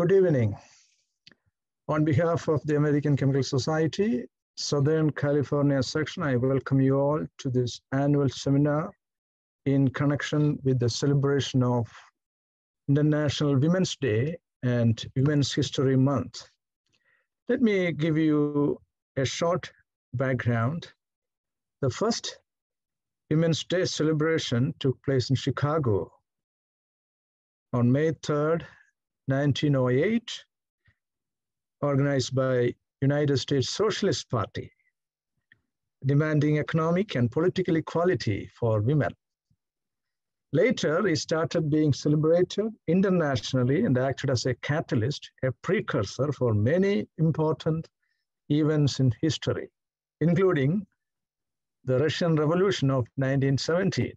Good evening. On behalf of the American Chemical Society, Southern California section, I welcome you all to this annual seminar in connection with the celebration of International Women's Day and Women's History Month. Let me give you a short background. The first Women's Day celebration took place in Chicago on May 3rd, 1908, organized by United States Socialist Party, demanding economic and political equality for women. Later, it started being celebrated internationally and acted as a catalyst, a precursor for many important events in history, including the Russian Revolution of 1917.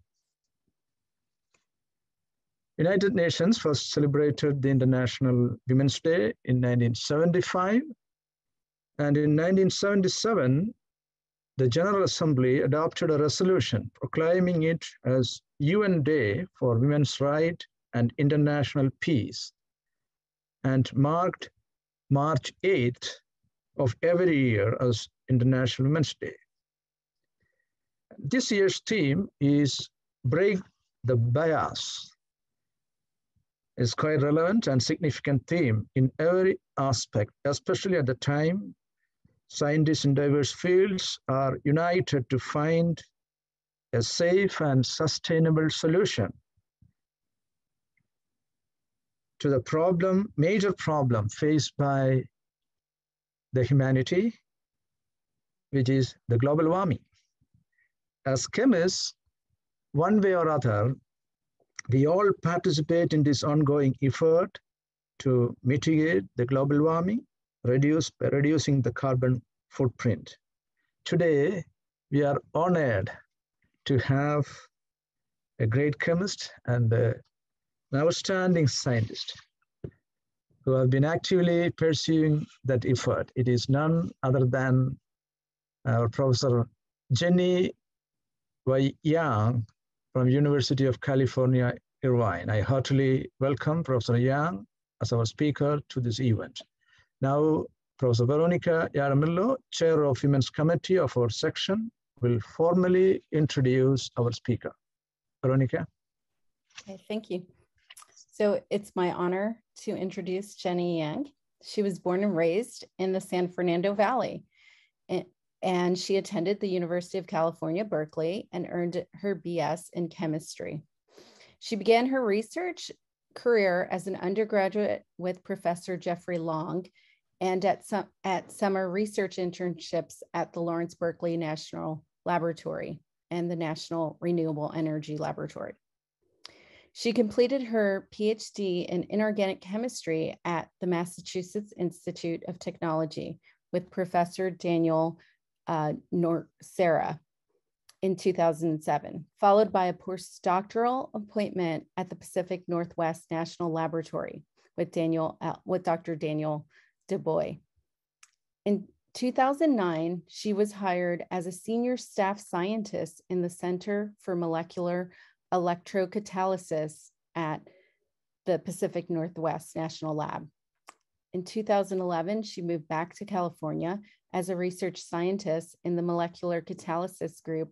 United Nations first celebrated the International Women's Day in 1975. And in 1977, the General Assembly adopted a resolution proclaiming it as UN Day for Women's Rights and International Peace and marked March 8th of every year as International Women's Day. This year's theme is Break the Bias. It's quite relevant and significant theme in every aspect, especially at the time scientists in diverse fields are united to find a safe and sustainable solution to the problem, major problem faced by the humanity, which is the global warming. As chemists, one way or other, we all participate in this ongoing effort to mitigate the global warming reduce reducing the carbon footprint. Today, we are honored to have a great chemist and an outstanding scientist who have been actively pursuing that effort. It is none other than our Professor Jenny Y. Yang from University of California, Irvine. I heartily welcome Professor Yang as our speaker to this event. Now, Professor Veronica Jaramillo, Chair of Women's Committee of our section, will formally introduce our speaker. Veronica. Okay, thank you. So it's my honor to introduce Jenny Yang. She was born and raised in the San Fernando Valley, and she attended the University of California, Berkeley, and earned her BS in chemistry. She began her research career as an undergraduate with Professor Jeffrey Long and at some at summer research internships at the Lawrence Berkeley National Laboratory and the National Renewable Energy Laboratory. She completed her PhD in inorganic chemistry at the Massachusetts Institute of Technology with Professor Daniel uh, Nocera in 2007, followed by a postdoctoral appointment at the Pacific Northwest National Laboratory with Daniel uh, with Dr. Daniel DuBois. In 2009, she was hired as a senior staff scientist in the Center for Molecular Electrocatalysis at the Pacific Northwest National Lab. In 2011, she moved back to California as a research scientist in the molecular catalysis group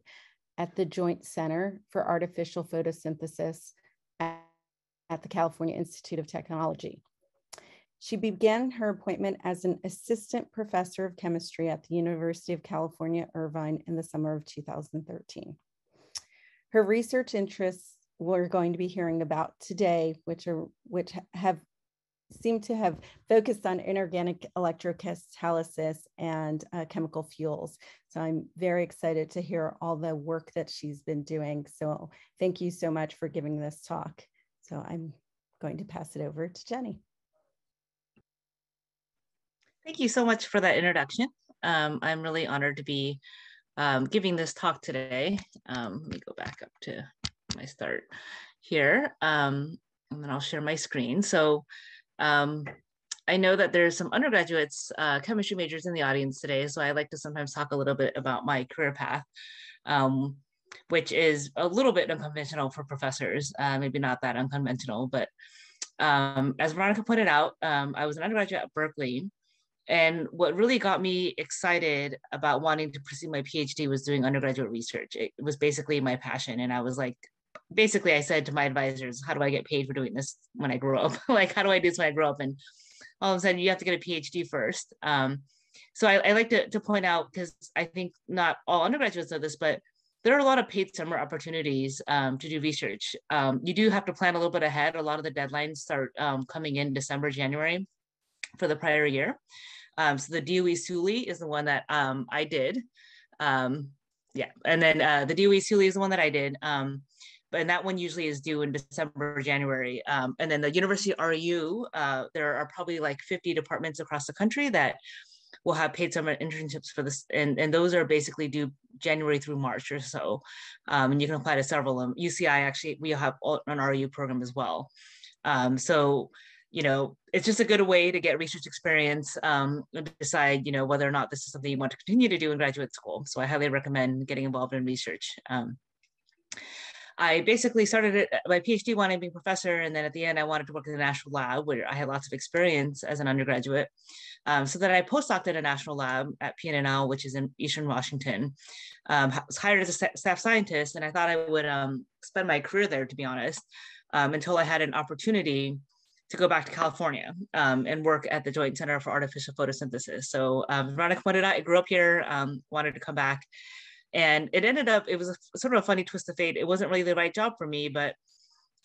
at the Joint Center for Artificial Photosynthesis at, at the California Institute of Technology. She began her appointment as an assistant professor of chemistry at the University of California, Irvine in the summer of 2013. Her research interests we're going to be hearing about today, which are which have seem to have focused on inorganic electrocatalysis and uh, chemical fuels. So I'm very excited to hear all the work that she's been doing. So thank you so much for giving this talk. So I'm going to pass it over to Jenny. Thank you so much for that introduction. Um, I'm really honored to be um, giving this talk today. Um, let me go back up to my start here, um, and then I'll share my screen. So um, I know that there's some undergraduates, uh, chemistry majors in the audience today, so I like to sometimes talk a little bit about my career path, um, which is a little bit unconventional for professors, uh, maybe not that unconventional, but Um, as Veronica pointed out, um, I was an undergraduate at Berkeley. And what really got me excited about wanting to pursue my PhD was doing undergraduate research. It was basically my passion. And I was like, basically, I said to my advisors, how do I get paid for doing this when I grow up? like, how do I do this when I grow up? And all of a sudden, you have to get a PhD first. Um, so I, I like to, to point out, because I think not all undergraduates know this, but there are a lot of paid summer opportunities um, to do research. Um, you do have to plan a little bit ahead. A lot of the deadlines start um, coming in December, January for the prior year. Um, so the DOE SULI is the one that um, I did. Um, yeah, and then uh, the DOE SULI is the one that I did. but and that one usually is due in December, January. and then the University REU, uh, there are probably like 50 departments across the country that will have paid summer internships for this, and, and those are basically due January through March or so. Um, and you can apply to several of them. UCI actually, we have an REU program as well. Um, so, you know, it's just a good way to get research experience um, and decide, you know, whether or not this is something you want to continue to do in graduate school. So I highly recommend getting involved in research. Um, I basically started my PhD wanting to be a professor, and then at the end, I wanted to work in the national lab where I had lots of experience as an undergraduate. Um, so then I postdoced at a national lab at PNNL, which is in Eastern Washington. Um, was hired as a staff scientist, and I thought I would um, spend my career there, to be honest, um, until I had an opportunity to go back to California um, and work at the Joint Center for Artificial Photosynthesis. So um, Veronica pointed out, I grew up here, um, wanted to come back. And it ended up, it was a, sort of a funny twist of fate. It wasn't really the right job for me, but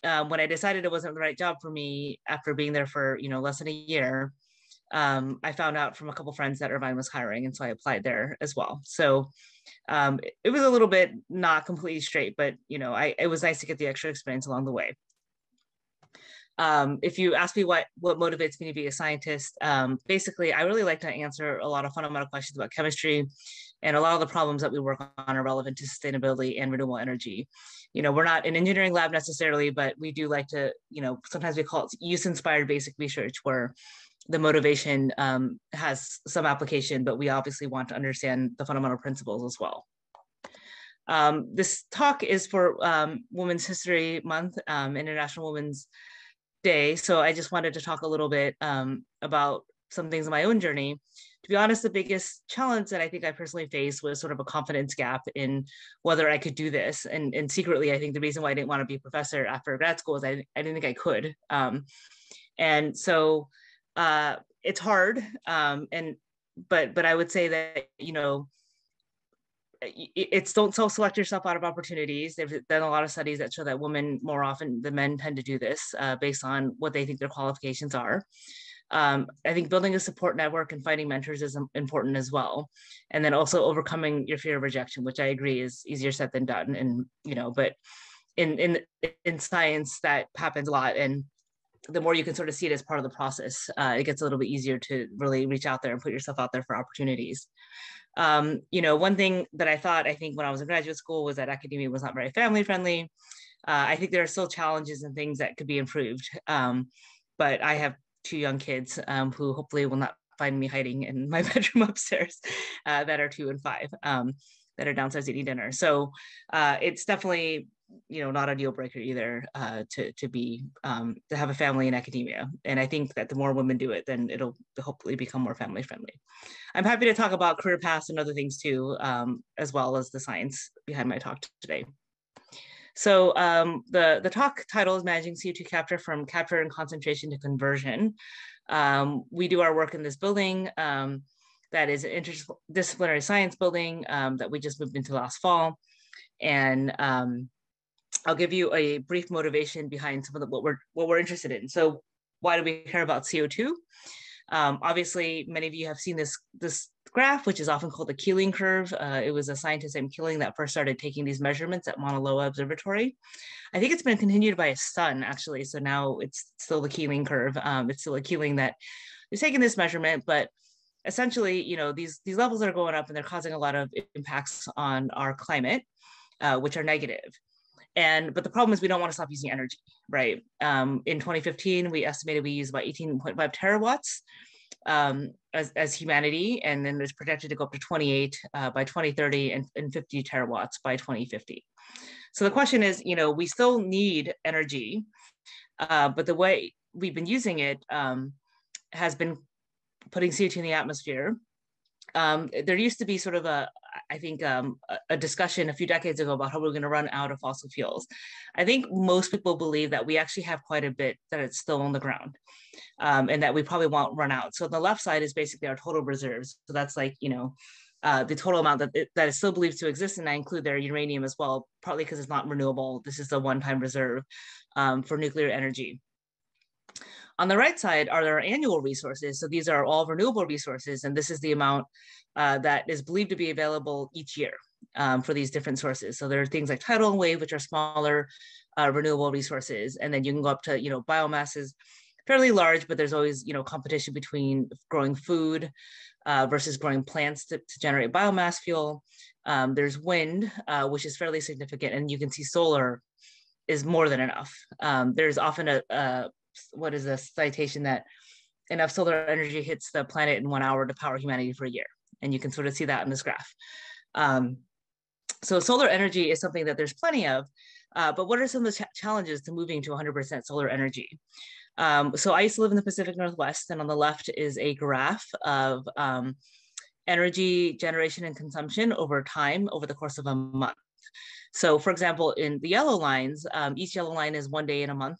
um, when I decided it wasn't the right job for me after being there for, you know, less than a year, um, I found out from a couple friends that Irvine was hiring. And so I applied there as well. So um, it was a little bit not completely straight, but, you know, I, it was nice to get the extra experience along the way. Um, if you ask me what what motivates me to be a scientist, um, basically, I really like to answer a lot of fundamental questions about chemistry, and a lot of the problems that we work on are relevant to sustainability and renewable energy. You know, we're not an engineering lab necessarily, but we do like to, you know, sometimes we call it use-inspired basic research, where the motivation um, has some application, but we obviously want to understand the fundamental principles as well. Um, this talk is for um, Women's History Month, um, International Women's Day. So I just wanted to talk a little bit um, about some things in my own journey. To be honest, the biggest challenge that I think I personally faced was sort of a confidence gap in whether I could do this. And, and secretly, I think the reason why I didn't want to be a professor after grad school is I, I didn't think I could. Um, and so uh, it's hard. Um, and but but I would say that you know it's don't self-select yourself out of opportunities. They've done a lot of studies that show that women more often than men tend to do this uh, based on what they think their qualifications are. Um, I think building a support network and finding mentors is important as well. And then also overcoming your fear of rejection, which I agree is easier said than done. And, you know, but in, in, in science that happens a lot. And the more you can sort of see it as part of the process, uh, it gets a little bit easier to really reach out there and put yourself out there for opportunities. Um, you know, one thing that I thought, I think when I was in graduate school was that academia was not very family friendly. Uh, I think there are still challenges and things that could be improved. Um, but I have two young kids um, who hopefully will not find me hiding in my bedroom upstairs uh, that are two and five um, that are downstairs eating dinner. So uh, it's definitely you know not a deal breaker either uh, to to be um, to have a family in academia. And i think that the more women do it then it'll hopefully become more family friendly. I'm happy to talk about career paths and other things too um, as well as the science behind my talk today so um, the the talk title is managing co2 capture from capture and concentration to conversion um, we do our work in this building um, that is an interdisciplinary science building um, that we just moved into last fall and um, I'll give you a brief motivation behind some of the, what we're what we're interested in. So why do we care about CO2? Um, obviously, many of you have seen this this graph, which is often called the Keeling curve. Uh, it was a scientist named Keeling that first started taking these measurements at Mauna Loa Observatory. I think it's been continued by his son, actually. So now it's still the Keeling curve. Um, it's still a Keeling that is taking this measurement, but essentially, you know, these these levels are going up and they're causing a lot of impacts on our climate, uh, which are negative. And but the problem is we don't want to stop using energy, right? Um, in 2015, we estimated we use about 18.5 terawatts um, as, as humanity, and then it's projected to go up to 28 uh, by 2030 and, and 50 terawatts by 2050. So the question is, you know, we still need energy, uh, but the way we've been using it um, has been putting CO2 in the atmosphere. Um, there used to be sort of a, I think, um, a discussion a few decades ago about how we're going to run out of fossil fuels. I think most people believe that we actually have quite a bit that it's still on the ground um, and that we probably won't run out. So the left side is basically our total reserves. So that's like, you know, uh, the total amount that, it, that is still believed to exist, and I include their uranium as well, partly because it's not renewable. This is the one-time reserve um, for nuclear energy. On the right side are our annual resources. So these are all renewable resources, and this is the amount uh, that is believed to be available each year um, for these different sources. So there are things like tidal and wave, which are smaller uh, renewable resources, and then you can go up to you know biomasses fairly large, but there's always you know competition between growing food uh, versus growing plants to, to generate biomass fuel. Um, there's wind, uh, which is fairly significant, and you can see solar is more than enough. Um, there's often a, a what is a citation that enough solar energy hits the planet in one hour to power humanity for a year. And you can sort of see that in this graph. Um, so solar energy is something that there's plenty of, uh, but what are some of the ch challenges to moving to 100% solar energy? Um, so I used to live in the Pacific Northwest, and on the left is a graph of um, energy generation and consumption over time over the course of a month. So for example, in the yellow lines, um, each yellow line is one day in a month.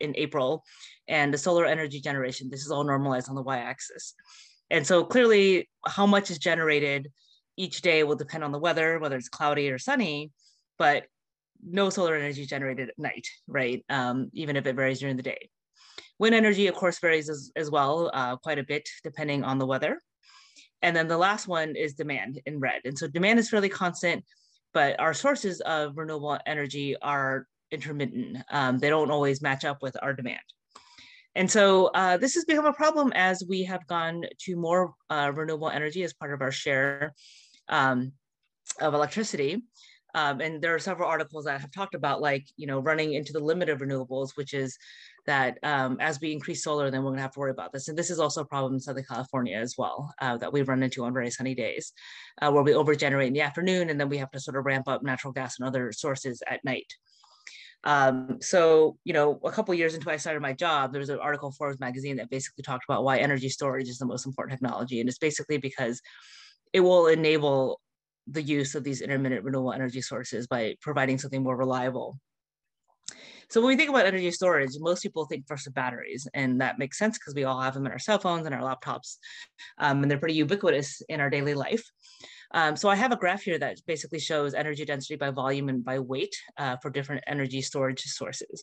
In April, and the solar energy generation. This is all normalized on the y-axis. And so clearly how much is generated each day will depend on the weather, whether it's cloudy or sunny, but no solar energy generated at night, right? Um, even if it varies during the day. Wind energy, of course, varies as, as well, uh, quite a bit depending on the weather. And then the last one is demand in red. And so demand is fairly constant, but our sources of renewable energy are intermittent. Um, they don't always match up with our demand. And so uh, this has become a problem as we have gone to more uh, renewable energy as part of our share um, of electricity. Um, and there are several articles that have talked about like, you know, running into the limit of renewables, which is that um, as we increase solar, then we're gonna have to worry about this. And this is also a problem in Southern California as well, uh, that we run into on very sunny days, uh, where we overgenerate in the afternoon, and then we have to sort of ramp up natural gas and other sources at night. Um, so, you know, a couple years into I started my job, there was an article in Forbes magazine that basically talked about why energy storage is the most important technology. And it's basically because it will enable the use of these intermittent renewable energy sources by providing something more reliable. So when we think about energy storage, most people think first of batteries, and that makes sense because we all have them in our cell phones and our laptops, um, and they're pretty ubiquitous in our daily life. Um, so I have a graph here that basically shows energy density by volume and by weight uh, for different energy storage sources.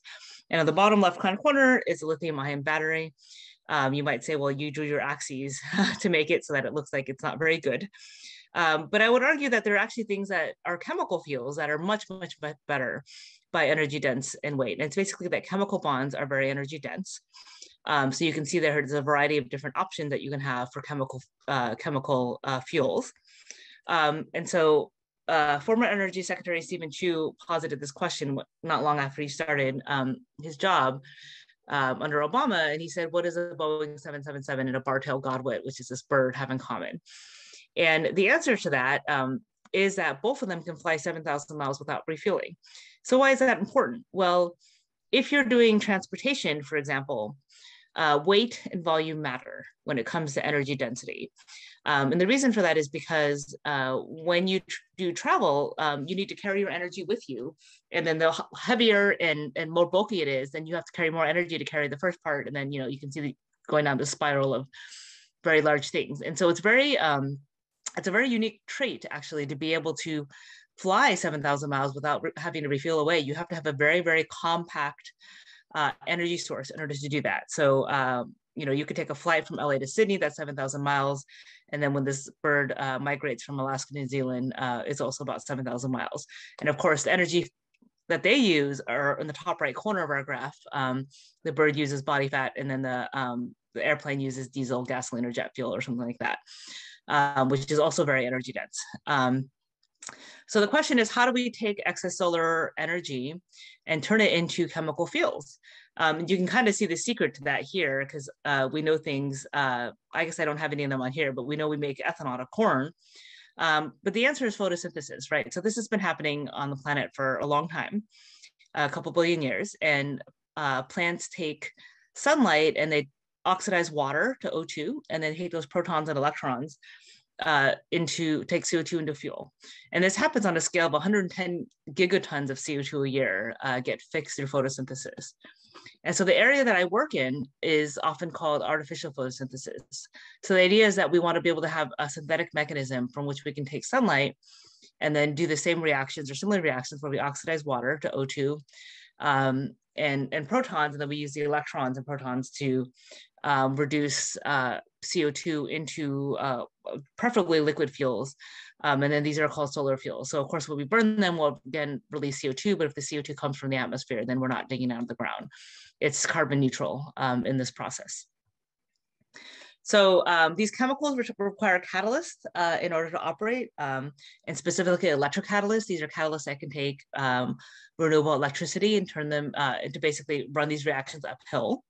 And on the bottom left hand corner is a lithium ion battery. Um, you might say, well, you drew your axes to make it so that it looks like it's not very good. Um, but I would argue that there are actually things that are chemical fuels that are much, much better by energy dense and weight. And it's basically that chemical bonds are very energy dense. Um, so you can see there's a variety of different options that you can have for chemical uh, chemical uh, fuels. Um, and so uh, former Energy Secretary Steven Chu posited this question not long after he started um, his job um, under Obama. And he said, what is a Boeing 777 and a bar-tailed godwit, which is this bird, have in common? And the answer to that um, is that both of them can fly 7,000 miles without refueling. So why is that important? Well, if you're doing transportation, for example, uh, weight and volume matter when it comes to energy density. Um, and the reason for that is because uh, when you tr do travel, um, you need to carry your energy with you. And then the heavier and, and more bulky it is, then you have to carry more energy to carry the first part. And then, you know, you can see the, going down the spiral of very large things. And so it's very, um, it's a very unique trait actually to be able to fly 7,000 miles without having to refuel away. You have to have a very, very compact uh, energy source in order to do that. So, um, you know, you could take a flight from LA to Sydney, that's 7,000 miles. And then when this bird uh, migrates from Alaska, to New Zealand, uh, it's also about 7,000 miles. And of course, the energy that they use are in the top right corner of our graph. Um, the bird uses body fat and then the, um, the airplane uses diesel, gasoline, or jet fuel or something like that, um, which is also very energy dense. Um, so the question is, how do we take excess solar energy and turn it into chemical fuels? Um, you can kind of see the secret to that here because uh, we know things, uh, I guess I don't have any of them on here, but we know we make ethanol out of corn. Um, but the answer is photosynthesis, right? So this has been happening on the planet for a long time, a couple billion years, and uh, plants take sunlight and they oxidize water to O2 and then take those protons and electrons uh, into take CO2 into fuel. And this happens on a scale of 110 gigatons of CO2 a year uh, get fixed through photosynthesis. And so the area that I work in is often called artificial photosynthesis. So the idea is that we want to be able to have a synthetic mechanism from which we can take sunlight and then do the same reactions or similar reactions where we oxidize water to O2 um, and, and protons, and then we use the electrons and protons to um, reduce uh, CO2 into uh, preferably liquid fuels. Um, and then these are called solar fuels. So of course, when we burn them, we'll again release CO2, but if the CO2 comes from the atmosphere, then we're not digging out of the ground. It's carbon neutral um, in this process. So um, these chemicals require catalysts uh, in order to operate, um, and specifically electrocatalysts. These are catalysts that can take um, renewable electricity and turn them uh, into basically run these reactions uphill.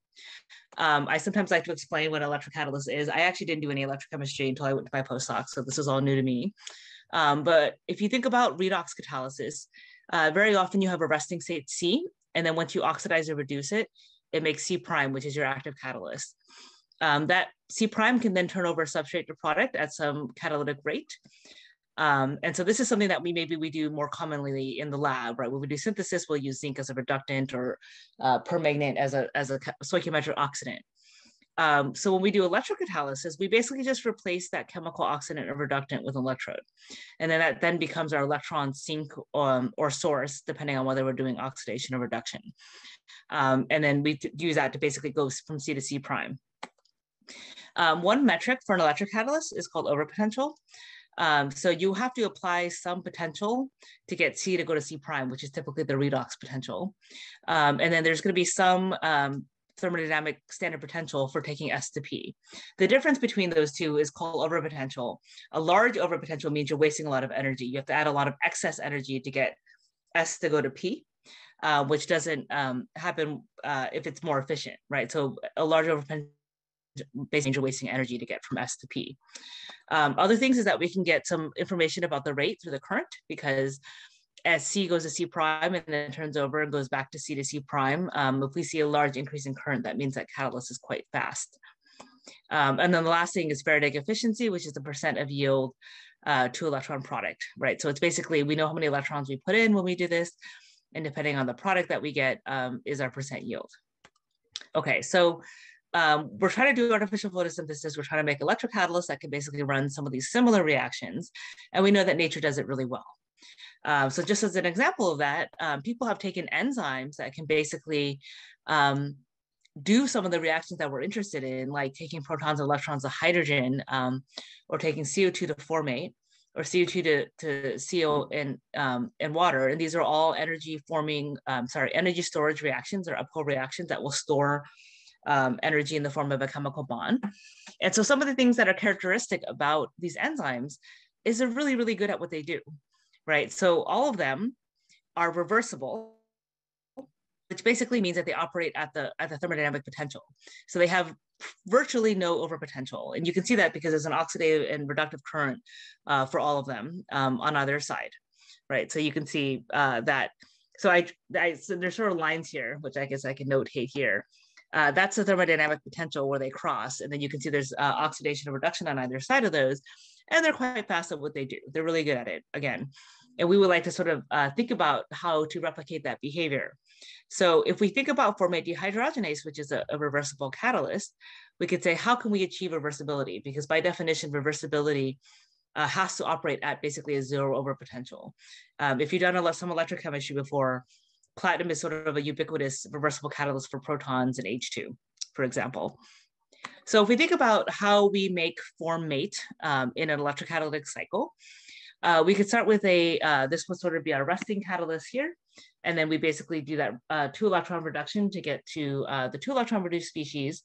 Um, I sometimes like to explain what electrocatalyst is. I actually didn't do any electrochemistry until I went to my postdoc, so this is all new to me. Um, but if you think about redox catalysis, uh, very often you have a resting state C, and then once you oxidize or reduce it, it makes C prime, which is your active catalyst. Um, that C prime can then turn over substrate to product at some catalytic rate. Um, and so this is something that we maybe we do more commonly in the lab, right? When we do synthesis, we'll use zinc as a reductant or uh, permanganate as a, as a stoichiometric oxidant. Um, so when we do electrocatalysis, we basically just replace that chemical oxidant or reductant with an electrode. And then that then becomes our electron sink um, or source, depending on whether we're doing oxidation or reduction. Um, and then we use that to basically go from C to C prime. Um, one metric for an electrocatalyst is called overpotential. Um, so you have to apply some potential to get C to go to C prime, which is typically the redox potential. Um, and then there's going to be some um, thermodynamic standard potential for taking S to P. The difference between those two is called overpotential. A large overpotential means you're wasting a lot of energy. You have to add a lot of excess energy to get S to go to P. Uh, which doesn't um, happen uh, if it's more efficient, right? So a large overpotential basically you're wasting energy to get from S to P. Um, other things is that we can get some information about the rate through the current because as C goes to C prime and then turns over and goes back to C to C prime, um, if we see a large increase in current, that means that catalyst is quite fast. Um, and then the last thing is Faraday efficiency, which is the percent of yield uh, to electron product, right? So it's basically, we know how many electrons we put in when we do this, and depending on the product that we get um, is our percent yield. Okay, so um, we're trying to do artificial photosynthesis. We're trying to make electrocatalysts that can basically run some of these similar reactions. And we know that nature does it really well. Um, so just as an example of that, um, people have taken enzymes that can basically um, do some of the reactions that we're interested in, like taking protons and electrons to hydrogen, um, or taking CO2 to formate, or CO2 to, to CO and, um, and water. And these are all energy forming, um, sorry, energy storage reactions or uphill reactions that will store um, energy in the form of a chemical bond. And so some of the things that are characteristic about these enzymes is they're really, really good at what they do, right? So all of them are reversible, which basically means that they operate at the, at the thermodynamic potential. So they have virtually no overpotential. And you can see that because there's an oxidative and reductive current uh, for all of them um, on either side, right? So you can see uh, that. So I, I so there's sort of lines here, which I guess I can notate here. Uh, that's the thermodynamic potential where they cross. And then you can see there's uh, oxidation and reduction on either side of those. And they're quite fast at what they do. They're really good at it again. And we would like to sort of uh, think about how to replicate that behavior. So if we think about formate dehydrogenase, which is a, a reversible catalyst, we could say, how can we achieve reversibility? Because by definition, reversibility uh, has to operate at basically a zero over potential. Um, if you've done some electrochemistry before, platinum is sort of a ubiquitous reversible catalyst for protons and H2, for example. So if we think about how we make formate um, in an electrocatalytic cycle, uh, we could start with a, uh, this would sort of be our resting catalyst here. And then we basically do that uh, two electron reduction to get to uh, the two electron reduced species.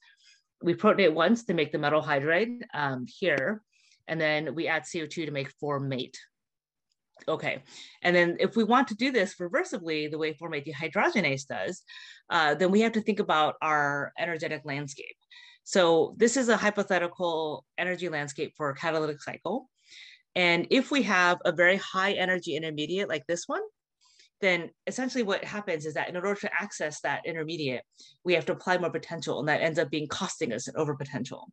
We protonate once to make the metal hydride um, here. And then we add CO2 to make formate, Okay, and then if we want to do this reversibly, the way formate dehydrogenase does, uh, then we have to think about our energetic landscape. So this is a hypothetical energy landscape for a catalytic cycle. And if we have a very high energy intermediate like this one, then essentially what happens is that in order to access that intermediate, we have to apply more potential and that ends up being costing us an over potential.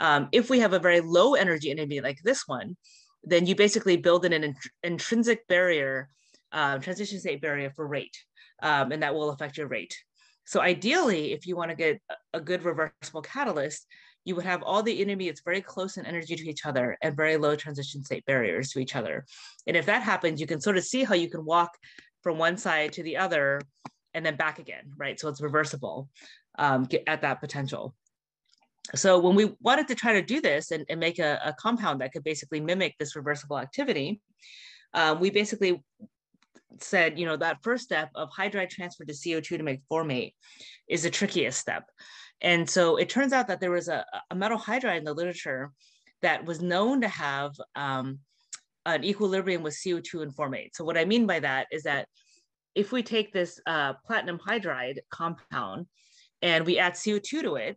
Um, if we have a very low energy intermediate like this one, then you basically build in an int intrinsic barrier, uh, transition state barrier for rate, um, and that will affect your rate. So ideally, if you want to get a good reversible catalyst, you would have all the intermediates very close in energy to each other and very low transition state barriers to each other. And if that happens, you can sort of see how you can walk from one side to the other and then back again, right? So it's reversible um, at that potential. So when we wanted to try to do this and, and make a, a, compound that could basically mimic this reversible activity, um, we basically said, you know, that first step of hydride transfer to CO2 to make formate is the trickiest step. And so it turns out that there was a, a metal hydride in the literature that was known to have um, an equilibrium with CO2 and formate. So what I mean by that is that if we take this uh, platinum hydride compound and we add CO2 to it,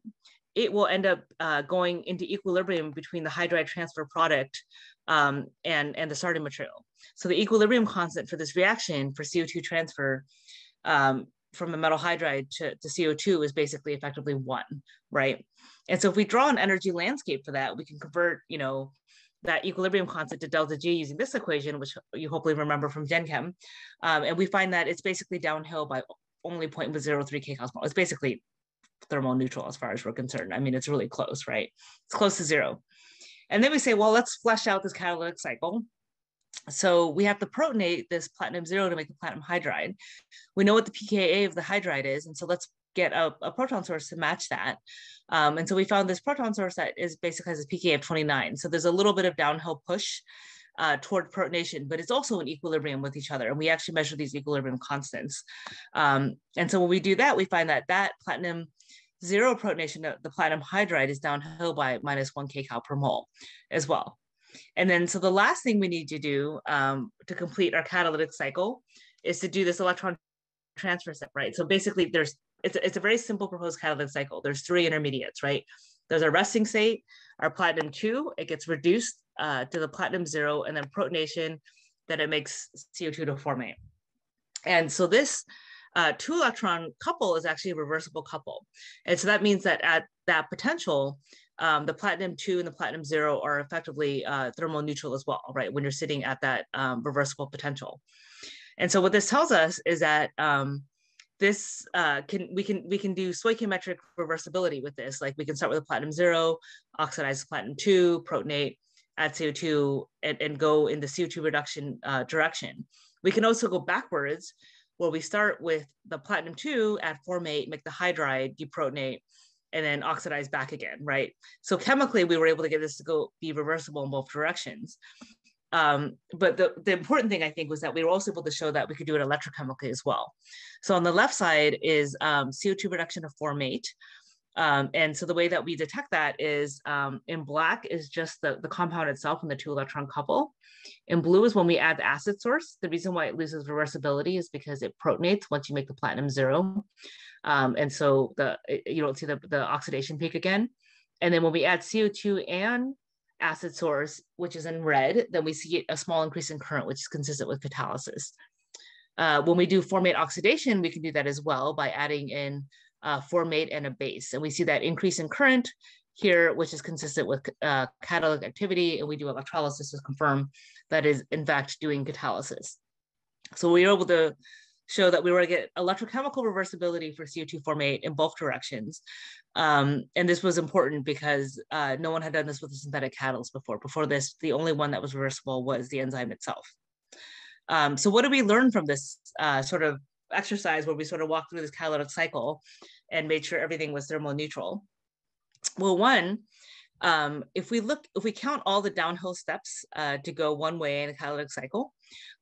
it will end up uh, going into equilibrium between the hydride transfer product um, and, and the starting material. So the equilibrium constant for this reaction for CO2 transfer um, from a metal hydride to, to CO2 is basically effectively one, right? And so if we draw an energy landscape for that, we can convert, you know, that equilibrium constant to delta G using this equation, which you hopefully remember from Gen Chem. Um, and we find that it's basically downhill by only 0.03 kcals. It's basically thermal neutral as far as we're concerned. I mean, it's really close, right? It's close to zero. And then we say, well, let's flesh out this catalytic cycle. So we have to protonate this platinum zero to make the platinum hydride. We know what the pKa of the hydride is. And so let's get a, a proton source to match that. Um, and so we found this proton source that is basically has a pKa of 29. So there's a little bit of downhill push uh, toward protonation, but it's also in equilibrium with each other. And we actually measure these equilibrium constants. Um, and so when we do that, we find that that platinum zero protonation, the platinum hydride is downhill by minus one kcal per mole as well. And then, so the last thing we need to do um, to complete our catalytic cycle is to do this electron transfer step, right? So basically there's, it's a, it's a very simple proposed catalytic cycle. There's three intermediates, right? There's our resting state, our platinum two, it gets reduced uh, to the platinum zero and then protonation, that it makes CO2 to formate. And so this uh, two electron couple is actually a reversible couple. And so that means that at that potential, um, the platinum two and the platinum zero are effectively uh, thermal neutral as well, right? When you're sitting at that um, reversible potential. And so what this tells us is that um, this uh, can we can we can do stoichiometric reversibility with this. Like we can start with a platinum zero, oxidize platinum two, protonate, add CO2, and, and go in the CO2 reduction uh, direction. We can also go backwards where we start with the platinum two, add formate, make the hydride, deprotonate, and then oxidize back again, right? So chemically, we were able to get this to go be reversible in both directions. Um, but the, the important thing I think was that we were also able to show that we could do it electrochemically as well. So on the left side is um, CO2 reduction of formate. Um, and so the way that we detect that is um, in black is just the, the compound itself and the two electron couple. In blue is when we add the acid source. The reason why it loses reversibility is because it protonates once you make the platinum zero. Um, and so the you don't see the, the oxidation peak again. And then when we add CO2 and acid source, which is in red, then we see a small increase in current, which is consistent with catalysis. Uh, when we do formate oxidation, we can do that as well by adding in uh, formate and a base. And we see that increase in current here, which is consistent with uh, catalytic activity, and we do electrolysis to confirm that is in fact doing catalysis. So we were able to show that we were to get electrochemical reversibility for CO2 formate in both directions. Um, and this was important because uh, no one had done this with a synthetic catalyst before. Before this, the only one that was reversible was the enzyme itself. Um, so what did we learn from this uh, sort of exercise where we sort of walked through this catalytic cycle and made sure everything was thermal neutral? Well, one, um, if we look, if we count all the downhill steps uh, to go one way in a catalytic cycle,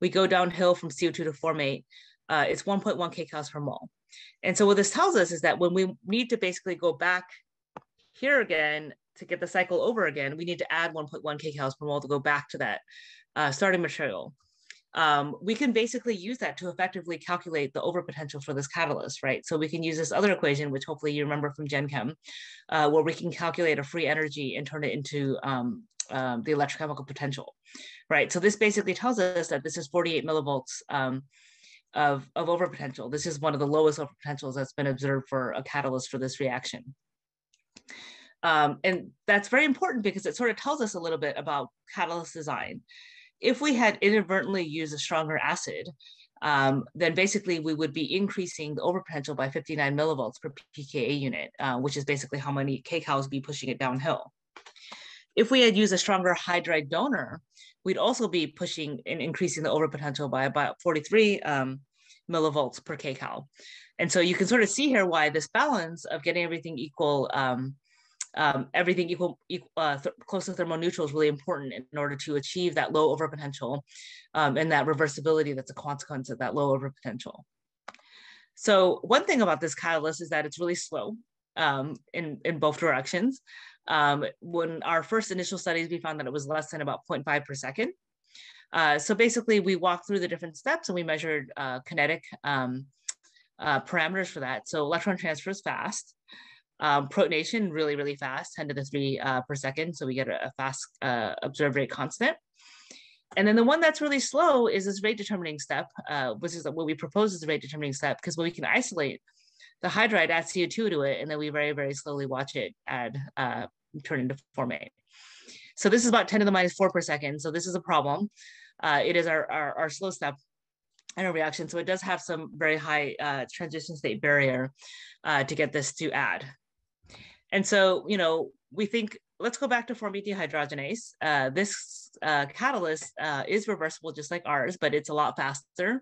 we go downhill from CO2 to formate, uh, it's 1.1 kcals per mole. And so what this tells us is that when we need to basically go back here again to get the cycle over again, we need to add 1.1 kcals per mole to go back to that uh, starting material um, we can basically use that to effectively calculate the overpotential for this catalyst, right? So we can use this other equation, which hopefully you remember from Gen Chem, uh, where we can calculate a free energy and turn it into um, um, the electrochemical potential, right? So this basically tells us that this is 48 millivolts um, of, of overpotential. This is one of the lowest overpotentials that's been observed for a catalyst for this reaction. Um, and that's very important because it sort of tells us a little bit about catalyst design. If we had inadvertently used a stronger acid, um, then basically we would be increasing the overpotential by 59 millivolts per pKa unit, uh, which is basically how many kcals be pushing it downhill. If we had used a stronger hydride donor, we'd also be pushing and increasing the overpotential by about 43 um, millivolts per kcal. And so you can sort of see here why this balance of getting everything equal um, um, everything equal, equal uh, th close to thermoneutral is really important in order to achieve that low overpotential um, and that reversibility that's a consequence of that low overpotential. So one thing about this catalyst is that it's really slow um, in, in both directions. Um, when our first initial studies, we found that it was less than about 0.5 per second. Uh, so basically we walked through the different steps and we measured uh, kinetic um, uh, parameters for that. So electron transfer is fast. Um, protonation really, really fast, 10 to the 3 uh, per second. So we get a, a fast uh, observed rate constant. And then the one that's really slow is this rate determining step, uh, which is what we propose as the rate determining step, because we can isolate the hydride, add CO2 to it, and then we very, very slowly watch it add, uh, turn into formate. So this is about 10 to the minus 4 per second. So this is a problem. Uh, it is our, our, our slow step in a reaction. So it does have some very high uh, transition state barrier uh, to get this to add. And so, you know, we think, let's go back to formate dehydrogenase. Uh, this uh, catalyst uh, is reversible just like ours, but it's a lot faster.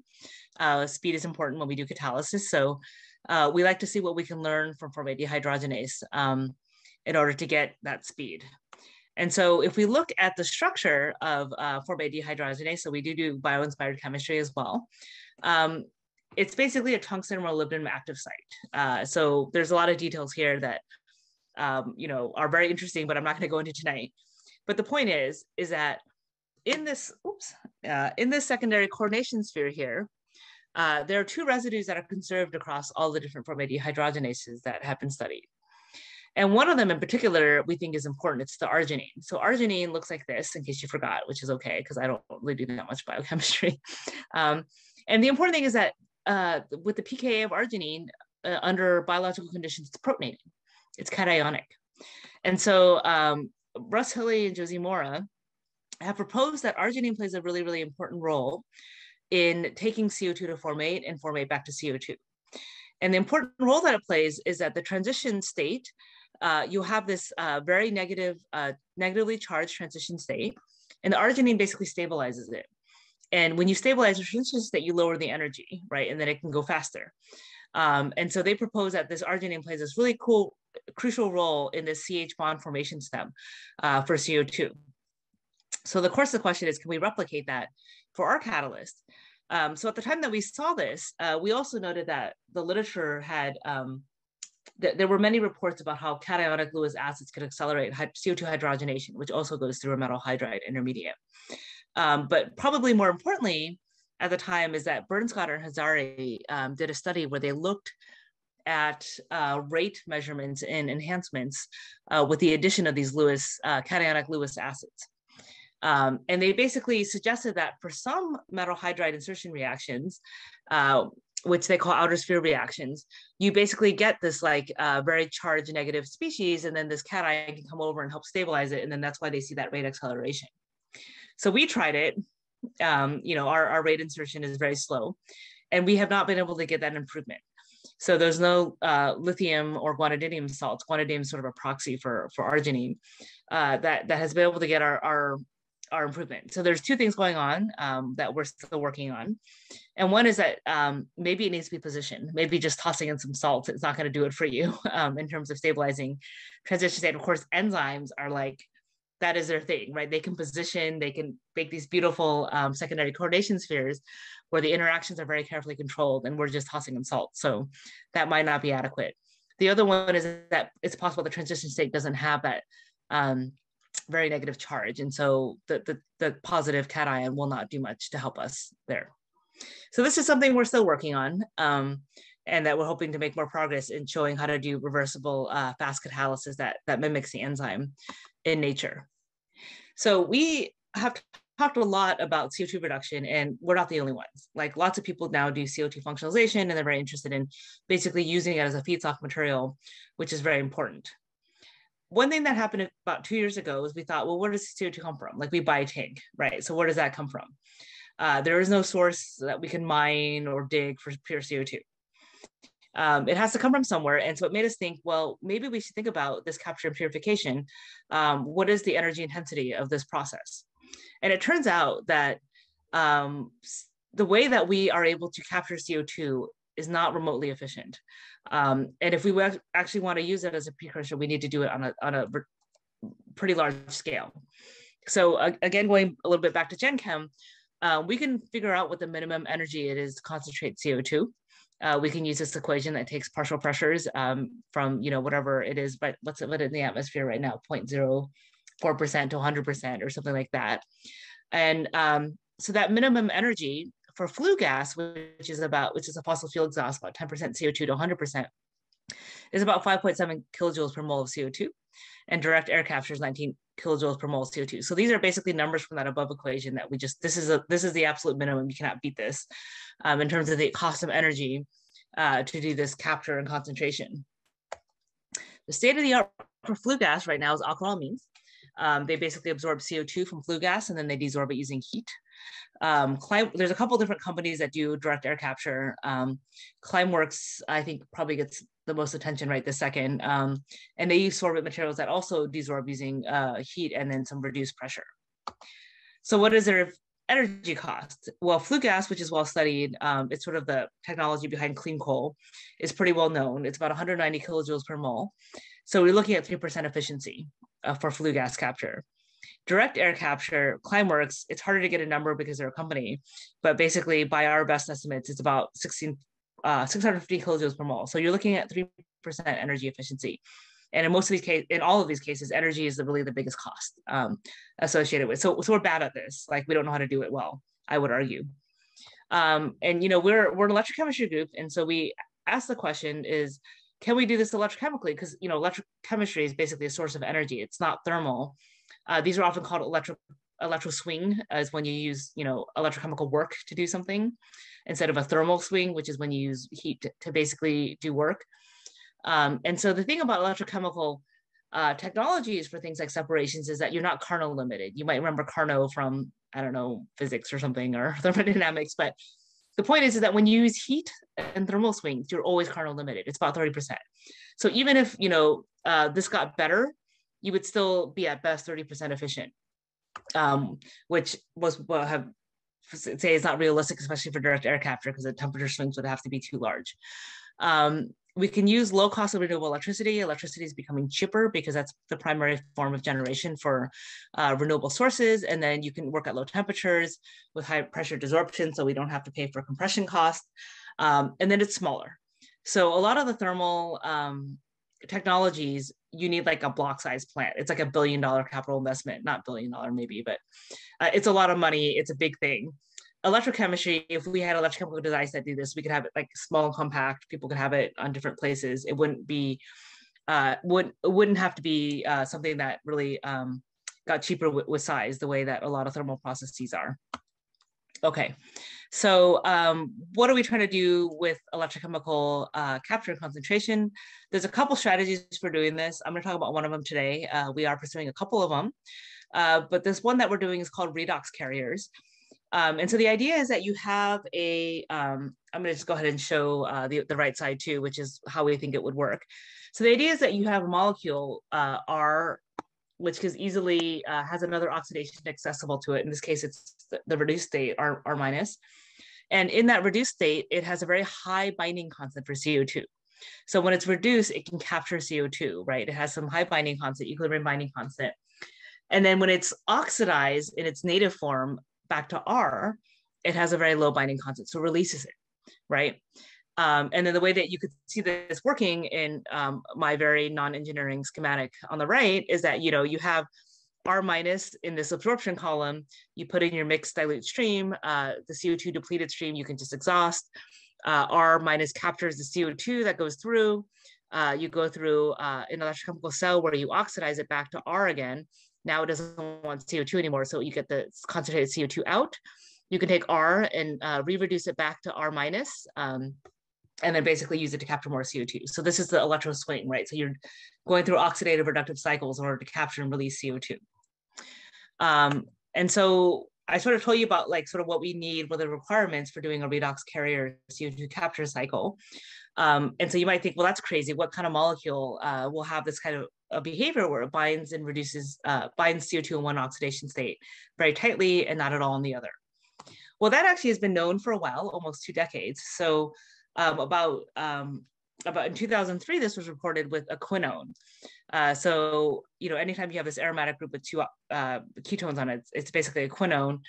Uh, speed is important when we do catalysis. So uh, we like to see what we can learn from formate dehydrogenase um, in order to get that speed. And so if we look at the structure of uh, formate dehydrogenase, so we do do bio-inspired chemistry as well, um, it's basically a tungsten molybdenum active site. Uh, so there's a lot of details here that um, you know, are very interesting, but I'm not going to go into tonight. But the point is, is that in this, oops, uh, in this secondary coordination sphere here, uh, there are two residues that are conserved across all the different formate dehydrogenases that have been studied. And one of them in particular, we think is important. It's the arginine. So arginine looks like this, in case you forgot, which is okay, because I don't really do that much biochemistry. Um, and the important thing is that uh, with the pKa of arginine, uh, under biological conditions, it's protonated it's cationic. And so um, Russ Hille and José Moura have proposed that arginine plays a really, really important role in taking CO2 to formate and formate back to CO2. And the important role that it plays is that the transition state, uh, you have this uh, very negative, uh, negatively charged transition state, and the arginine basically stabilizes it. And when you stabilize the transition state, you lower the energy, right? And then it can go faster. Um, and so they propose that this arginine plays this really cool crucial role in the CH bond formation step uh, for CO2. So the course of the question is, can we replicate that for our catalyst? Um, so at the time that we saw this, uh, we also noted that the literature had, um, th there were many reports about how cationic Lewis acids could accelerate CO2 hydrogenation, which also goes through a metal hydride intermediate. Um, but probably more importantly, at the time is that Bernskoetter and Hazari um, did a study where they looked at uh, rate measurements and enhancements uh, with the addition of these Lewis, uh, cationic Lewis acids. Um, and they basically suggested that for some metal hydride insertion reactions, uh, which they call outer sphere reactions, you basically get this like uh, very charged negative species, and then this cation can come over and help stabilize it, and then that's why they see that rate acceleration. So we tried it. Um, you know, our, our rate insertion is very slow, and we have not been able to get that improvement. So there's no uh, lithium or guanidinium salts. Guanidinium is sort of a proxy for, for arginine uh, that, that has been able to get our, our, our improvement. So there's two things going on um, that we're still working on. And one is that um, maybe it needs to be positioned. Maybe just tossing in some salt is not going to do it for you um, in terms of stabilizing transition state. Of course, enzymes are like, that is their thing, right? They can position, they can make these beautiful um, secondary coordination spheres, where the interactions are very carefully controlled and we're just tossing in salt. So that might not be adequate. The other one is that it's possible the transition state doesn't have that um, very negative charge. And so the, the, the positive cation will not do much to help us there. So this is something we're still working on um, and that we're hoping to make more progress in showing how to do reversible uh, fast catalysis that, that mimics the enzyme in nature. So we have talked a lot about CO2 reduction, and we're not the only ones. Like lots of people now do CO2 functionalization, and they're very interested in basically using it as a feedstock material, which is very important. One thing that happened about two years ago is we thought, well, where does CO2 come from? Like we buy a tank, right? So where does that come from? Uh, there is no source that we can mine or dig for pure CO2. Um, it has to come from somewhere. And so it made us think, well, maybe we should think about this capture and purification. Um, what is the energy intensity of this process? And it turns out that um, the way that we are able to capture CO2 is not remotely efficient. Um, and if we actually want to use it as a precursor, we need to do it on a, on a pretty large scale. So uh, again, going a little bit back to GenChem, uh, we can figure out what the minimum energy it is to concentrate CO2. Uh, we can use this equation that takes partial pressures um, from, you know, whatever it is, but what's it in the atmosphere right now, 0.04% to 100% or something like that. And um, so that minimum energy for flue gas, which is about, which is a fossil fuel exhaust, about 10% CO2 to 100%, is about 5.7 kilojoules per mole of CO2. And direct air capture is 19 kilojoules per mole of CO2. So these are basically numbers from that above equation that we just, this is a, this is the absolute minimum. You cannot beat this um, in terms of the cost of energy uh, to do this capture and concentration. The state of the art for flue gas right now is alkylamines. Um, they basically absorb CO2 from flue gas and then they desorb it using heat. Um, Climb, there's a couple different companies that do direct air capture. Um, Climeworks, I think, probably gets the most attention right this second. Um, and they use sorbent materials that also desorb using uh, heat and then some reduced pressure. So what is their energy cost? Well, flue gas, which is well studied, um, it's sort of the technology behind clean coal, is pretty well known. It's about 190 kilojoules per mole. So we're looking at 3% efficiency uh, for flue gas capture direct air capture, Climeworks, it's harder to get a number because they're a company, but basically by our best estimates, it's about 16, uh, 650 kilojoules per mole. So you're looking at 3% energy efficiency. And in most of these cases, in all of these cases, energy is really the biggest cost um, associated with. So, so we're bad at this. Like we don't know how to do it well, I would argue. Um, and you know, we're we're an electrochemistry group, and so we ask the question: Is can we do this electrochemically? Because you know, electrochemistry is basically a source of energy. It's not thermal. Uh, these are often called electro electro swing as when you use you know electrochemical work to do something instead of a thermal swing which is when you use heat to, to basically do work. Um, and so the thing about electrochemical uh, technologies for things like separations is that you're not Carnot limited. You might remember Carnot from i don't know physics or something or thermodynamics but the point is, is that when you use heat and thermal swings you're always Carnot limited. It's about 30% so even if you know uh, this got better you would still be at best 30% efficient, um, which was well, have say is not realistic, especially for direct air capture, because the temperature swings would have to be too large. Um, we can use low cost of renewable electricity. Electricity is becoming cheaper because that's the primary form of generation for uh, renewable sources. And then you can work at low temperatures with high pressure desorption, so we don't have to pay for compression costs. Um, and then it's smaller. So a lot of the thermal um, technologies you need like a block size plant. It's like a billion dollar capital investment not billion dollar maybe but uh, it's a lot of money. It's a big thing. Electrochemistry if we had electrochemical device that do this we could have it like small compact people could have it on different places. It wouldn't be uh wouldn't wouldn't have to be uh, something that really um, got cheaper with, with size the way that a lot of thermal processes are okay so um, what are we trying to do with electrochemical uh, capture and concentration? There's a couple strategies for doing this. I'm gonna talk about one of them today. Uh, we are pursuing a couple of them, uh, but this one that we're doing is called redox carriers. Um, and so the idea is that you have a, um, I'm gonna just go ahead and show uh, the, the right side too, which is how we think it would work. So the idea is that you have a molecule, uh, R which is easily uh, has another oxidation accessible to it. In this case, it's the, reduced state, R, R minus. And in that reduced state, it has a very high binding constant for CO2. So when it's reduced, it can capture CO2, right? It has some high binding constant, equilibrium binding constant. And then when it's oxidized in its native form back to R, it has a very low binding constant, so releases it, right? Um, and then the way that you could see this working in um, my very non-engineering schematic on the right is that, you know, you have R minus in this absorption column, you put in your mixed dilute stream, uh, the CO2 depleted stream, you can just exhaust. Uh, R minus captures the CO2 that goes through. uh, you go through uh, an electrochemical cell where you oxidize it back to R again. Now it doesn't want CO2 anymore, so you get the concentrated CO2 out. You can take R and uh, re-reduce it back to R minus, um, and then basically use it to capture more CO2. So this is the electro swing, right? So you're going through oxidative reductive cycles in order to capture and release CO2. Um, and so I sort of told you about like sort of what we need, what the requirements for doing a redox carrier CO2 capture cycle. Um, and so you might think, well, that's crazy. What kind of molecule uh, will have this kind of a behavior where it binds and reduces, uh, binds CO2 in one oxidation state very tightly and not at all in the other? Well, that actually has been known for a while, almost two decades. So um, about um, about in 2003, this was reported with a quinone. Uh, so, you know, anytime you have this aromatic group with two uh, ketones on it, it's basically a quinone.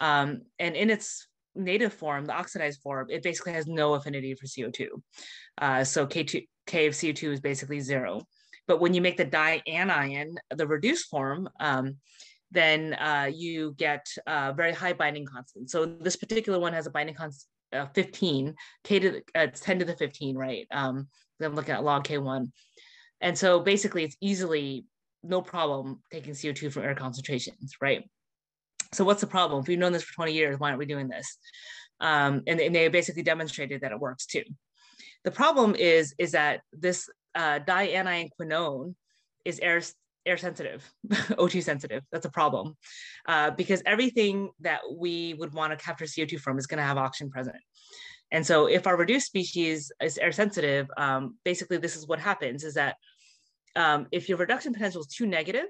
Um, and in its native form, the oxidized form, it basically has no affinity for CO2. Uh, so K2, K of CO2 is basically zero. But when you make the dianion, the reduced form, um, then uh, you get uh, very high binding constant. So this particular one has a binding constant uh, 15, k to uh, 10 to the 15, right? Um, I'm looking at log K1. And so basically it's easily no problem taking CO2 from air concentrations, right? So what's the problem? If we've known this for 20 years, why aren't we doing this? Um, and, and, they basically demonstrated that it works too. The problem is, is that this uh, dianion quinone is air, air sensitive, O2 sensitive. That's a problem uh, because everything that we would want to capture CO2 from is going to have oxygen present. And so if our reduced species is air sensitive, um, basically this is what happens is that um, if your reduction potential is too negative,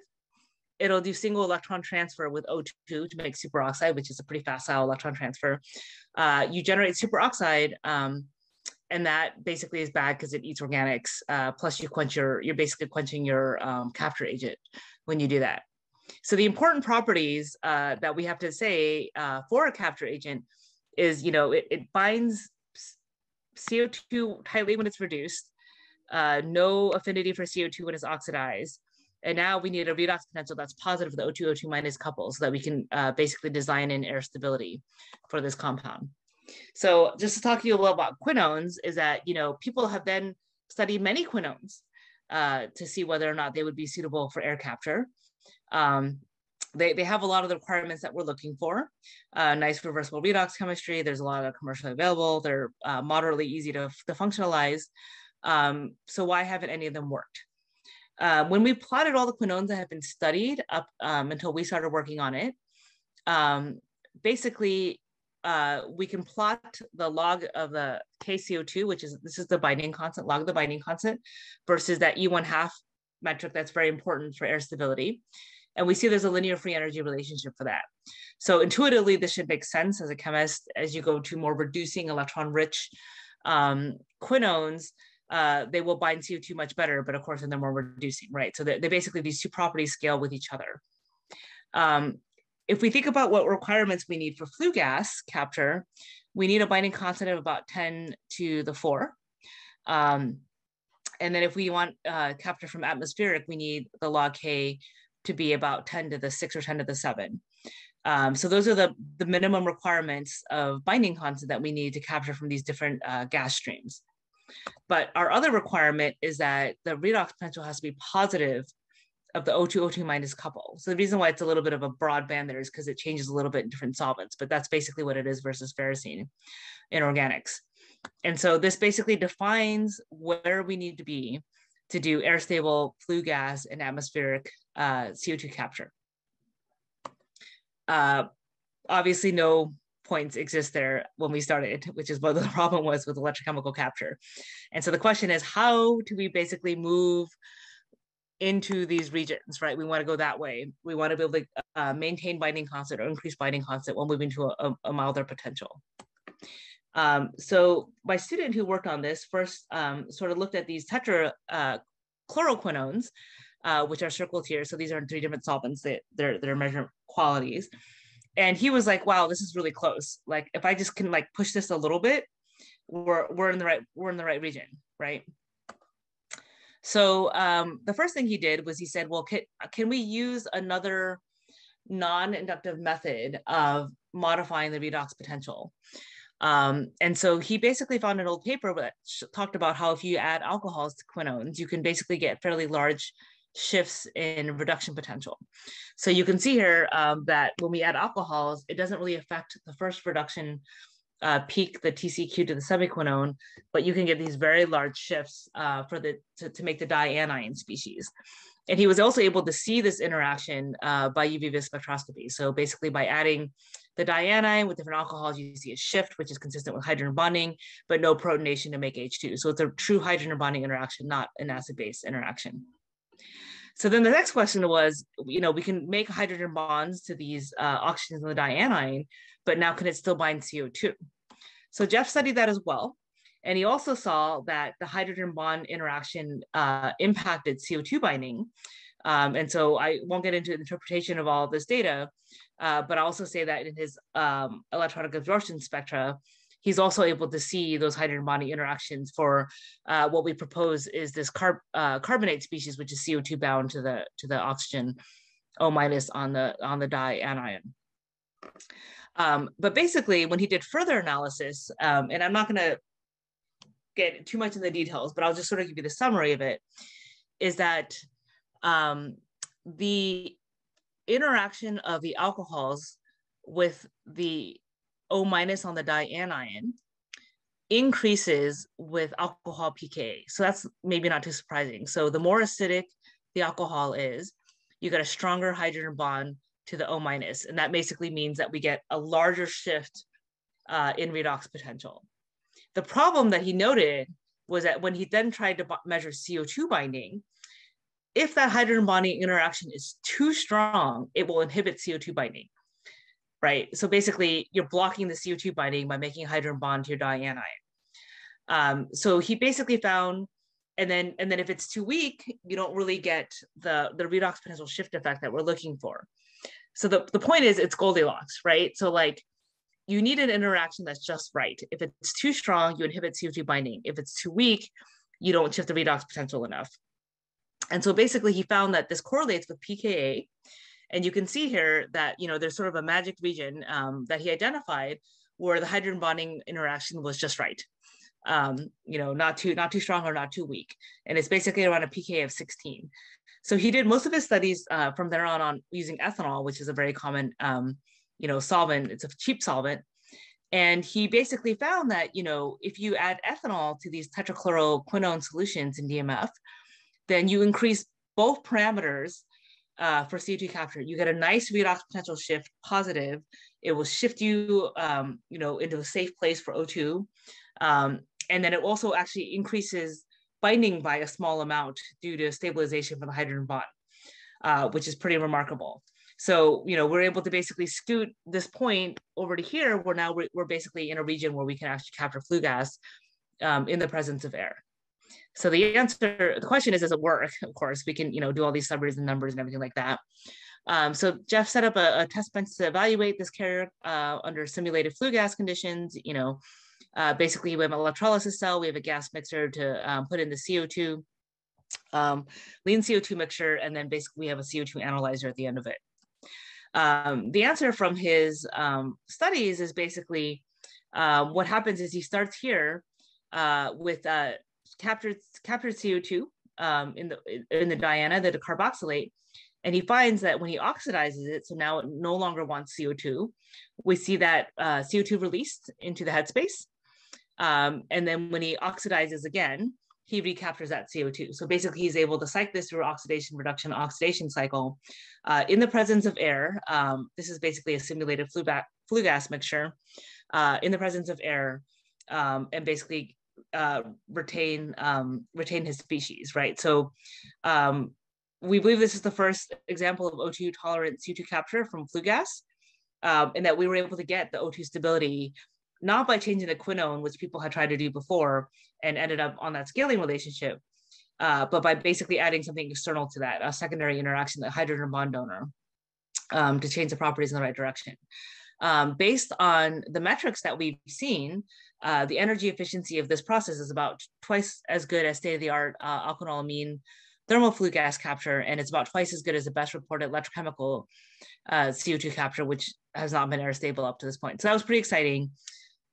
it'll do single electron transfer with O2 to make superoxide, which is a pretty facile electron transfer. Uh, you generate superoxide, um, and that basically is bad because it eats organics. Uh, plus, you quench your, you're basically quenching your um, capture agent when you do that. So the important properties uh, that we have to say uh, for a capture agent is, you know, it, it binds CO2 tightly when it's reduced, uh, no affinity for CO2 when it's oxidized. And now we need a redox potential that's positive for the O2, O2 minus couple so that we can uh, basically design in air stability for this compound. So just to talk to you a little about quinones is that, you know, people have then studied many quinones uh, to see whether or not they would be suitable for air capture. Um, they, they have a lot of the requirements that we're looking for. Uh, nice reversible redox chemistry. There's a lot of commercially available. They're uh, moderately easy to, to functionalize. Um, so why haven't any of them worked? Uh, when we plotted all the quinones that have been studied up um, until we started working on it, um, basically uh, we can plot the log of the KCO2, which is this is the binding constant, log of the binding constant, versus that E1 half metric that's very important for air stability. And we see there's a linear free energy relationship for that. So intuitively, this should make sense as a chemist as you go to more reducing electron rich um, quinones. Uh, they will bind CO2 much better, but of course, then they're more reducing, right? So they, they basically, these two properties scale with each other. Um, if we think about what requirements we need for flue gas capture, we need a binding constant of about 10 to the four. Um, and then if we want uh, capture from atmospheric, we need the log K to be about 10 to the six or 10 to the seven. Um, so those are the, the minimum requirements of binding constant that we need to capture from these different uh, gas streams. But our other requirement is that the redox potential has to be positive of the O2 O2 minus couple. So the reason why it's a little bit of a broad band there is because it changes a little bit in different solvents, but that's basically what it is versus ferrocene in organics. And so this basically defines where we need to be to do air stable flue gas and atmospheric uh, CO2 capture. Uh, obviously, no points exist there when we started, which is what the problem was with electrochemical capture. And so the question is, how do we basically move into these regions, right? We want to go that way. We want to be able to uh, maintain binding constant or increase binding constant while moving to a, a milder potential. Um, so my student who worked on this first um, sort of looked at these tetra uh, uh, which are circled here. So these are three different solvents that they're, they're measuring qualities. And he was like, wow, this is really close. Like if I just can like push this a little bit, we're, we're in the right, we're in the right region, right? So um, the first thing he did was he said, well, can, can we use another non-inductive method of modifying the redox potential? Um, and so he basically found an old paper that talked about how if you add alcohols to quinones, you can basically get fairly large shifts in reduction potential. So you can see here um, that when we add alcohols, it doesn't really affect the first reduction uh, peak, the TCQ to the semiquinone, but you can get these very large shifts uh, for the to, to make the dianion species. And he was also able to see this interaction uh, by UV spectroscopy. So basically by adding the dianion with different alcohols, you see a shift, which is consistent with hydrogen bonding, but no protonation to make H2. So it's a true hydrogen bonding interaction, not an acid-base interaction. So then the next question was, you know, we can make hydrogen bonds to these uh, oxygens in the dianion, but now can it still bind CO2? So Jeff studied that as well. And he also saw that the hydrogen bond interaction uh, impacted CO2 binding. Um, and so I won't get into interpretation of all of this data, uh, but I also say that in his um, electronic absorption spectra, he's also able to see those hydrogen bonding interactions for uh, what we propose is this carb, uh, carbonate species, which is CO2 bound to the to the oxygen O minus on the on the dianion. Um, but basically, when he did further analysis, um, and I'm not going to get too much in the details, but I'll just sort of give you the summary of it, is that um, the interaction of the alcohols with the O minus on the dianion increases with alcohol pKa. So that's maybe not too surprising. So the more acidic the alcohol is, you get a stronger hydrogen bond to the O minus. And that basically means that we get a larger shift uh, in redox potential. The problem that he noted was that when he then tried to measure CO2 binding, if that hydrogen bonding interaction is too strong, it will inhibit CO2 binding, right? So basically, you're blocking the CO2 binding by making hydrogen bond to your dianion. Um, so he basically found, and then and then if it's too weak, you don't really get the the redox potential shift effect that we're looking for. So the, the point is, it's Goldilocks, right? So like you need an interaction that's just right. If it's too strong, you inhibit CO2 binding. If it's too weak, you don't shift the redox potential enough. And so basically he found that this correlates with pKa. And you can see here that, you know, there's sort of a magic region um, that he identified where the hydrogen bonding interaction was just right. Um, you know, not too, not too strong or not too weak. And it's basically around a pK of 16. So he did most of his studies uh, from there on on using ethanol, which is a very common um, you know, solvent. It's a cheap solvent. And he basically found that, you know, if you add ethanol to these tetrachloroquinone solutions in DMF, then you increase both parameters uh, for CO2 capture. You get a nice redox potential shift positive. It will shift you, um, you know, into a safe place for O2. Um, and then it also actually increases binding by a small amount due to stabilization for the hydrogen bond, uh, which is pretty remarkable. So, you know, we're able to basically scoot this point over to here where now we're, we're basically in a region where we can actually capture flue gas um, in the presence of air. So the answer, the question is, does it work? Of course, we can, you know, do all these subrees and numbers and everything like that. Um, so Jeff set up a, a, test bench to evaluate this carrier uh, under simulated flue gas conditions. You know, uh, basically we have an electrolysis cell, we have a gas mixer to um, put in the CO2, um, lean CO2 mixture, and then basically we have a CO2 analyzer at the end of it. Um, the answer from his um, studies is basically um, what happens is he starts here uh, with uh, captured captured CO2 um, in the in the dianion, the carboxylate, and he finds that when he oxidizes it, so now it no longer wants CO2, we see that uh, CO2 released into the headspace. Um, and then when he oxidizes again, he recaptures that CO2. So basically, he's able to cycle this through oxidation reduction oxidation cycle uh, in the presence of air. Um, this is basically a simulated flue, flue gas mixture uh, in the presence of air, um, and basically uh, retain um, retain his species, right? So um, we believe this is the first example of O2 tolerant CO2 capture from flue gas, um, and that we were able to get the O2 stability not by changing the quinone, which people had tried to do before and ended up on that scaling relationship, uh, but by basically adding something external to that, a secondary interaction, the hydrogen bond donor, um, to change the properties in the right direction. Um, based on the metrics that we've seen, uh, the energy efficiency of this process is about twice as good as state-of-the-art uh, alkylamine thermal flue gas capture, and it's about twice as good as the best reported electrochemical uh, CO2 capture, which has not been air stable up to this point. So that was pretty exciting.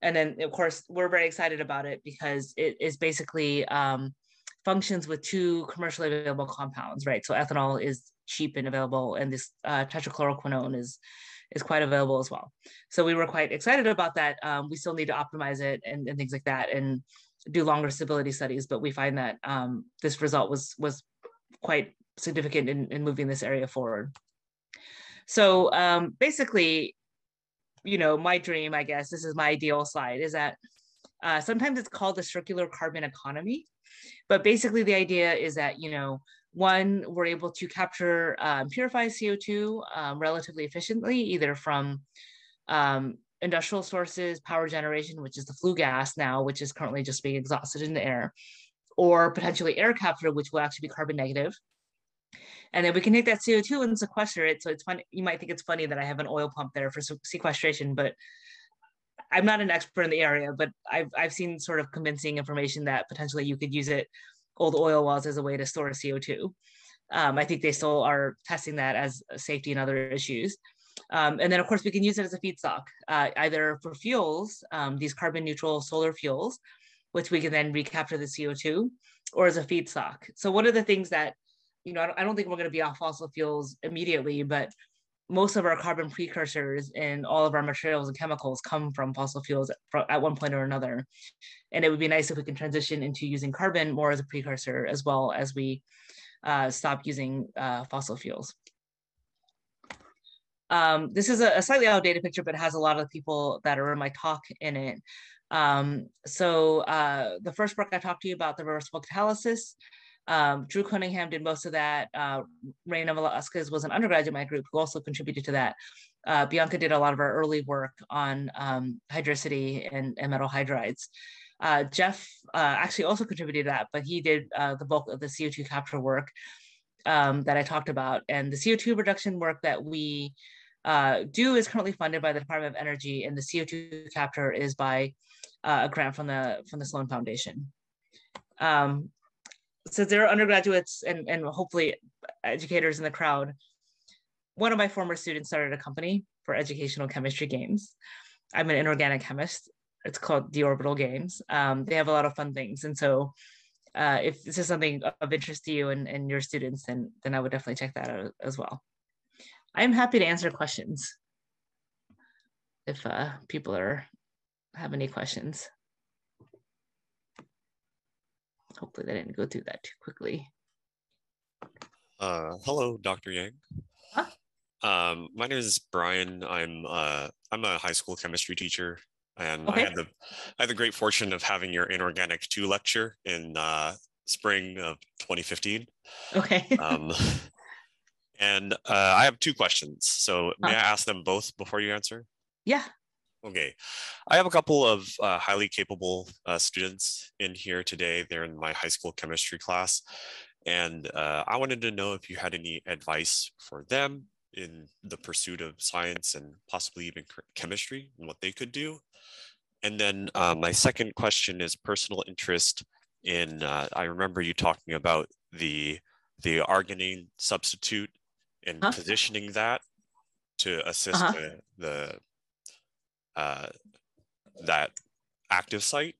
and then of course we're very excited about it because it is basically um, functions with two commercially available compounds, right? So ethanol is cheap and available, and this uh, tetrachloroquinone is is quite available as well. So we were quite excited about that. Um, we still need to optimize it and, and, things like that, and do longer stability studies. But we find that um, this result was was quite significant in, in moving this area forward. So um, basically, you know, my dream, I guess, this is my ideal slide, is that uh, sometimes it's called the circular carbon economy. But basically, the idea is that, you know, one, we're able to capture um, purify CO2 um, relatively efficiently, either from um, industrial sources, power generation, which is the flue gas now, which is currently just being exhausted in the air, or potentially air capture, which will actually be carbon negative. And then we can take that CO2 and sequester it. So it's fun. You might think it's funny that I have an oil pump there for sequestration, but I'm not an expert in the area, but I've, I've seen sort of convincing information that potentially you could use it, old oil wells as a way to store CO2. Um, I think they still are testing that as safety and other issues. Um, and then of course we can use it as a feedstock, uh, either for fuels, um, these carbon neutral solar fuels, which we can then recapture the CO2 or as a feedstock. So one of the things that, you know, I don't, I don't think we're gonna be off fossil fuels immediately, but most of our carbon precursors in all of our materials and chemicals come from fossil fuels at one point or another. And it would be nice if we can transition into using carbon more as a precursor as well as we uh, stop using uh, fossil fuels. Um, this is a, a, slightly outdated picture, but has a lot of people that are in my talk in it. Um, so uh, the first work I talked to you about, the reversible catalysis, um, Drew Cunningham did most of that. Uh, Reina Velasquez was an undergraduate in my group who also contributed to that. Uh, Bianca did a lot of our early work on um, hydricity and, and, metal hydrides. Uh, Jeff uh, actually also contributed to that, but he did uh, the bulk of the CO2 capture work um, that I talked about. And the CO2 reduction work that we uh, do is currently funded by the Department of Energy, and the CO2 capture is by a grant from the from the Sloan Foundation. Um, since there are undergraduates and, and hopefully educators in the crowd, one of my former students started a company for educational chemistry games. I'm an inorganic chemist. It's called The Orbital Games. Um, they have a lot of fun things. And so uh, if this is something of interest to you and, and your students, then, then I would definitely check that out as well. I'm happy to answer questions if uh, people are have any questions. Hopefully they didn't go through that too quickly. Uh, hello, Dr. Yang. Huh? Um, my name is Brian. I'm uh, I'm a high school chemistry teacher, and okay. I had the I had the great fortune of having your inorganic two lecture in uh, spring of 2015. Okay. um, and uh, I have two questions. So may huh? I ask them both before you answer? Yeah. Okay, I have a couple of uh, highly capable uh, students in here today. They're in my high school chemistry class. And uh, I wanted to know if you had any advice for them in the pursuit of science and possibly even chemistry and what they could do. And then uh, my second question is personal interest in, uh, I remember you talking about the, the arginine substitute and huh? positioning that to assist -huh. the, the uh, that active site.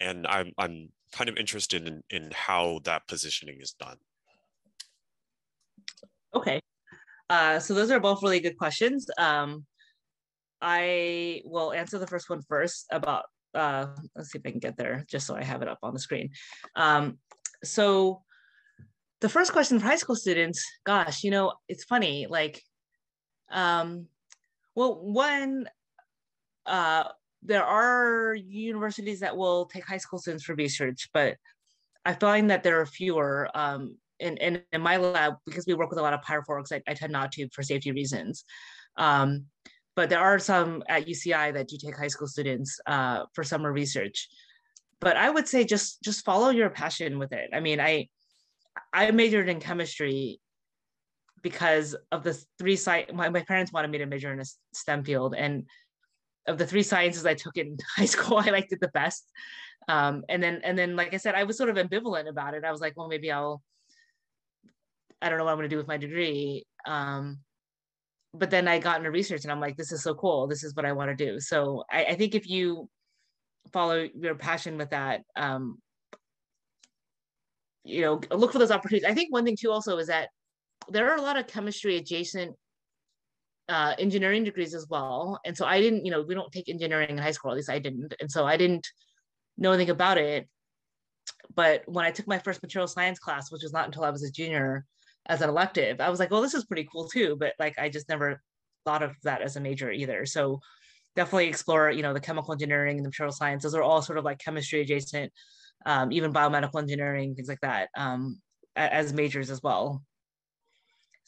And I'm, I'm kind of interested in, in how that positioning is done. Okay. Uh, so those are both really good questions. Um, I will answer the first one first about, uh, let's see if I can get there just so I have it up on the screen. Um, so the first question for high school students, gosh, you know, it's funny, like, um, well, one, uh, there are universities that will take high school students for research, but I find that there are fewer. Um, in, in, in, my lab, because we work with a lot of pyrophorics, I, I tend not to for safety reasons. Um, but there are some at UCI that do take high school students uh, for summer research. But I would say just just follow your passion with it. I mean, I I majored in chemistry because of the three site. My, my parents wanted me to major in a STEM field, and of the three sciences I took in high school, I liked it the best. Um, and then, and then, like I said, I was sort of ambivalent about it. I was like, well, maybe I'll, I don't know what I'm going to do with my degree. Um, but then I got into research and I'm like, this is so cool. This is what I want to do. So I, I think if you, follow your passion with that. Um, you know, look for those opportunities. I think one thing too also is that there are a lot of chemistry adjacent uh, engineering degrees as well. And so I didn't, you know, we don't take engineering in high school, at least I didn't. And so I didn't know anything about it. But when I took my first material science class, which was not until I was a junior as an elective, I was like, well, this is pretty cool too. But like, I just never thought of that as a major either. So definitely explore, you know, the chemical engineering and the material science. Those are all sort of like chemistry adjacent, um, even biomedical engineering, things like that, um, as majors as well.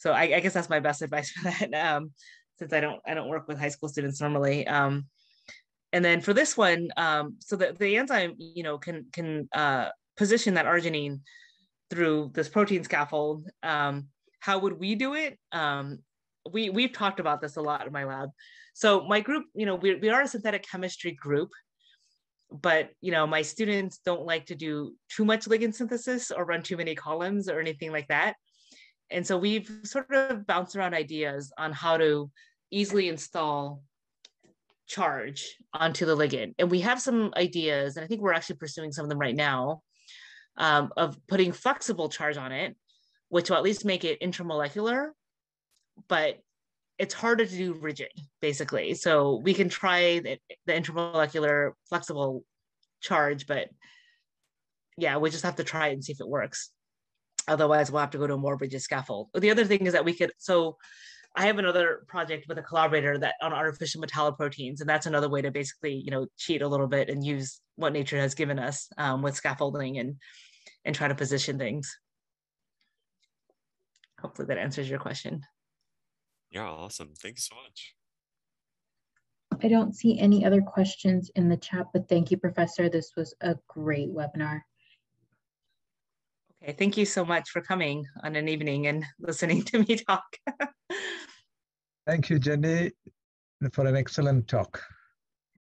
So I, I, guess that's my best advice for that. Um, since I don't, I don't work with high school students normally. Um, and then for this one, um, so the, the enzyme, you know, can can uh, position that arginine through this protein scaffold. Um, how would we do it? Um, we we've talked about this a lot in my lab. So my group, you know, we we are a synthetic chemistry group, but you know, my students don't like to do too much ligand synthesis or run too many columns or anything like that. And so we've sort of bounced around ideas on how to easily install charge onto the ligand. And we have some ideas, and I think we're actually pursuing some of them right now, um, of putting flexible charge on it, which will at least make it intramolecular, but it's harder to do rigid, basically. So we can try the, the intramolecular flexible charge, but yeah, we just have to try it and see if it works. Otherwise, we'll have to go to a more rigid scaffold. The other thing is that we could, so I have another project with a collaborator that on artificial metalloproteins, and that's another way to basically, you know, cheat a little bit and use what nature has given us um, with scaffolding and and try to position things. Hopefully that answers your question. Yeah, awesome. Thanks so much. I don't see any other questions in the chat, but thank you, Professor. This was a great webinar. Okay, thank you so much for coming on an evening and listening to me talk. thank you, Jenny, for an excellent talk.